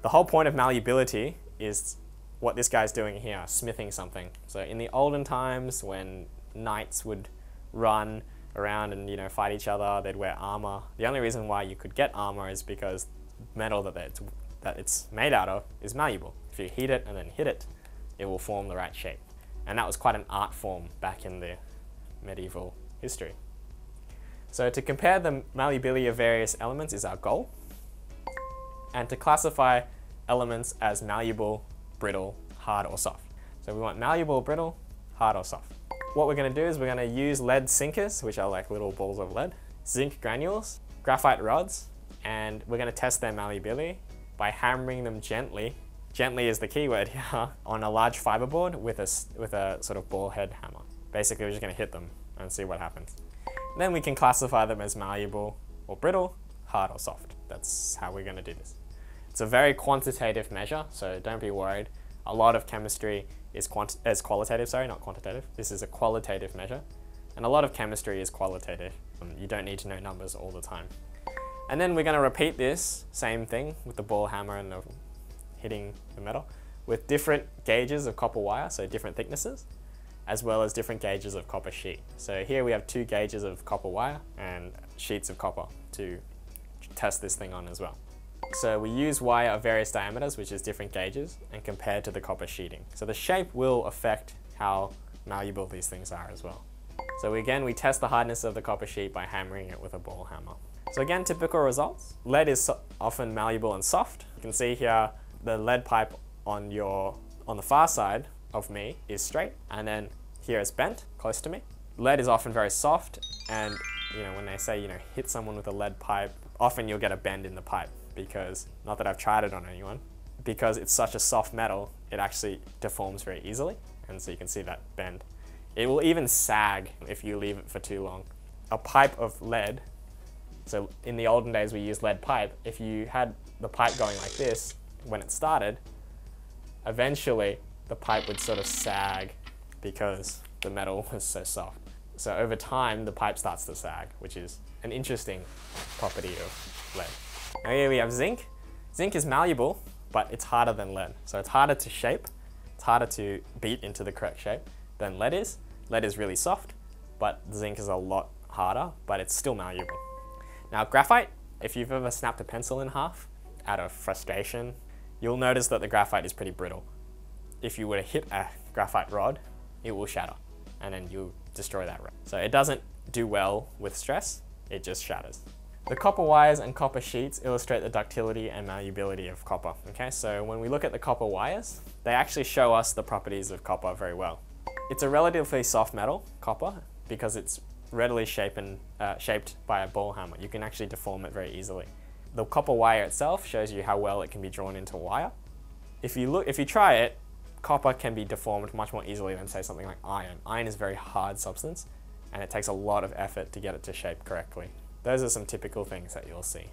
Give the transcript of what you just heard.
The whole point of malleability is what this guy's doing here, smithing something. So in the olden times when knights would run around and you know fight each other, they'd wear armor. The only reason why you could get armor is because metal that it's, that it's made out of is malleable. If you heat it and then hit it, it will form the right shape. And that was quite an art form back in the medieval history. So to compare the malleability of various elements is our goal. And to classify elements as malleable, brittle, hard or soft. So we want malleable, brittle, hard or soft. What we're going to do is we're going to use lead sinkers, which are like little balls of lead, zinc granules, graphite rods, and we're going to test their malleability by hammering them gently, gently is the key word here, on a large fiberboard with a, with a sort of ball head hammer. Basically, we're just going to hit them and see what happens. Then we can classify them as malleable or brittle, hard or soft. That's how we're going to do this. It's a very quantitative measure, so don't be worried. A lot of chemistry is, is qualitative, sorry, not quantitative. This is a qualitative measure. And a lot of chemistry is qualitative. Um, you don't need to know numbers all the time. And then we're going to repeat this same thing with the ball hammer and the hitting the metal with different gauges of copper wire, so different thicknesses, as well as different gauges of copper sheet. So here we have two gauges of copper wire and sheets of copper to test this thing on as well. So we use wire of various diameters, which is different gauges, and compared to the copper sheeting. So the shape will affect how malleable these things are as well. So again, we test the hardness of the copper sheet by hammering it with a ball hammer. So again, typical results. Lead is often malleable and soft. You can see here the lead pipe on your on the far side of me is straight, and then here it's bent close to me. Lead is often very soft, and you know when they say you know hit someone with a lead pipe, often you'll get a bend in the pipe because not that I've tried it on anyone, because it's such a soft metal, it actually deforms very easily, and so you can see that bend. It will even sag if you leave it for too long. A pipe of lead so in the olden days, we used lead pipe. If you had the pipe going like this when it started, eventually the pipe would sort of sag because the metal was so soft. So over time, the pipe starts to sag, which is an interesting property of lead. Now here we have zinc. Zinc is malleable, but it's harder than lead. So it's harder to shape, it's harder to beat into the correct shape than lead is. Lead is really soft, but zinc is a lot harder, but it's still malleable. Now graphite, if you've ever snapped a pencil in half out of frustration, you'll notice that the graphite is pretty brittle. If you were to hit a graphite rod, it will shatter and then you'll destroy that rod. So it doesn't do well with stress, it just shatters. The copper wires and copper sheets illustrate the ductility and malleability of copper. Okay, so when we look at the copper wires, they actually show us the properties of copper very well. It's a relatively soft metal, copper, because it's readily shapen, uh, shaped by a ball hammer. You can actually deform it very easily. The copper wire itself shows you how well it can be drawn into wire. If you look, if you try it, copper can be deformed much more easily than say something like iron. Iron is a very hard substance and it takes a lot of effort to get it to shape correctly. Those are some typical things that you'll see.